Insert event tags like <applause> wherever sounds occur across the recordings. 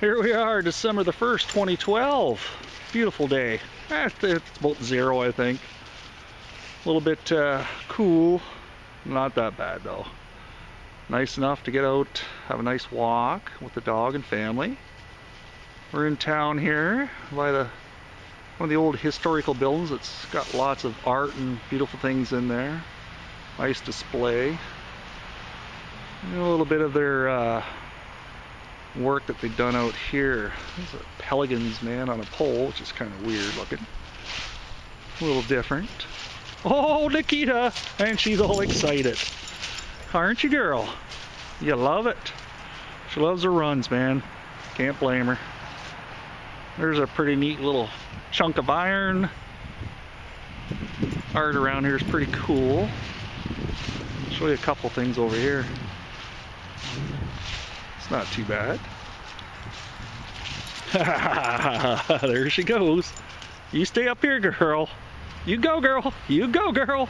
Here we are, December the 1st, 2012. Beautiful day. Eh, It's about zero, I think. A little bit uh, cool. Not that bad, though. Nice enough to get out, have a nice walk with the dog and family. We're in town here by the one of the old historical buildings. It's got lots of art and beautiful things in there. Nice display. A little bit of their uh, work that they've done out here. There's a Pelicans man on a pole, which is kind of weird looking. A little different. Oh, Nakita! And she's all excited. Aren't you, girl? You love it. She loves her runs, man. Can't blame her. There's a pretty neat little chunk of iron. Art around here is pretty cool. show you a couple things over here. Not too bad. <laughs> there she goes. You stay up here, girl. You go, girl. You go, girl.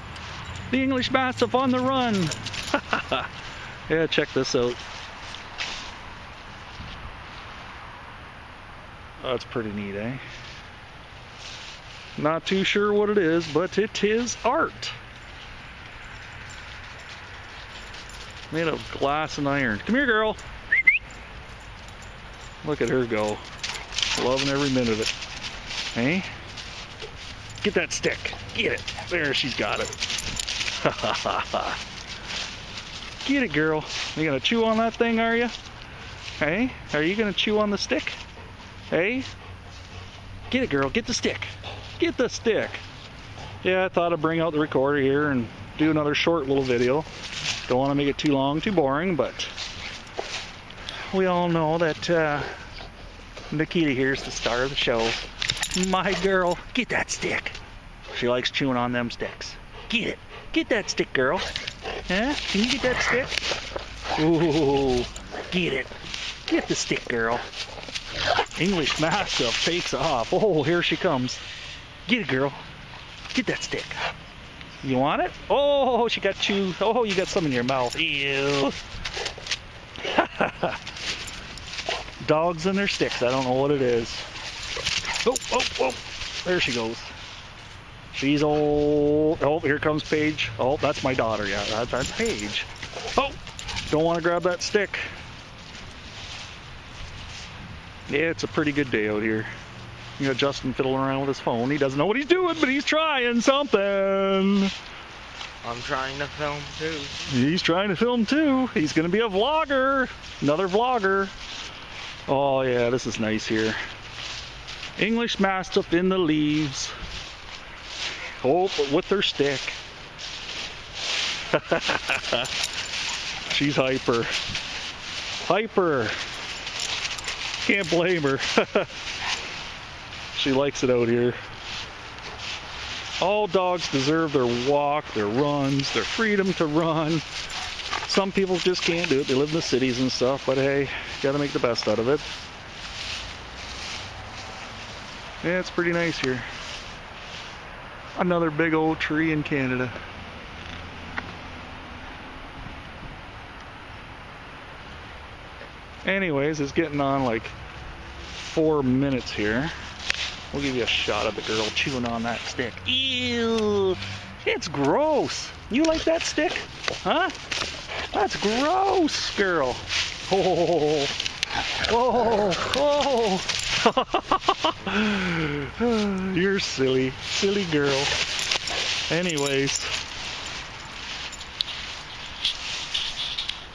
The English Mastiff on the run. <laughs> yeah, check this out. That's pretty neat, eh? Not too sure what it is, but it is art. Made of glass and iron. Come here, girl. Look at her go. Loving every minute of it. Hey? Get that stick. Get it. There, she's got it. <laughs> Get it, girl. You gonna chew on that thing, are you? Hey? Are you gonna chew on the stick? Hey? Get it, girl. Get the stick. Get the stick. Yeah, I thought I'd bring out the recorder here and do another short little video. Don't want to make it too long, too boring, but we all know that uh, Nakita here is the star of the show. My girl, get that stick. She likes chewing on them sticks. Get it. Get that stick, girl. Huh? Can you get that stick? Ooh, get it. Get the stick, girl. English Mastiff takes off. Oh, here she comes. Get it, girl. Get that stick. You want it? Oh, she got chew. Oh, you got some in your mouth. Ew. <laughs> Dogs and their sticks. I don't know what it is. Oh, oh, oh. There she goes. She's old. Oh, here comes Paige. Oh, that's my daughter. Yeah, that, that's Paige. Oh, don't want to grab that stick. Yeah, it's a pretty good day out here. You got Justin fiddling around with his phone. He doesn't know what he's doing, but he's trying something. I'm trying to film too. He's trying to film too. He's going to be a vlogger. Another vlogger. Oh, yeah, this is nice here. English Mastiff in the leaves. Oh, but with her stick. <laughs> She's hyper. Hyper. Can't blame her. <laughs> she likes it out here. All dogs deserve their walk, their runs, their freedom to run. Some people just can't do it. They live in the cities and stuff, but hey, gotta make the best out of it. Yeah, it's pretty nice here. Another big old tree in Canada. Anyways, it's getting on like four minutes here. We'll give you a shot of the girl chewing on that stick. Ew! It's gross. You like that stick? Huh? That's gross, girl. <laughs> Oh, oh, oh. <laughs> You're silly, silly girl. Anyways,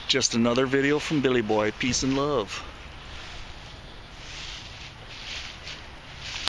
just another video from Billy Boy. Peace and love.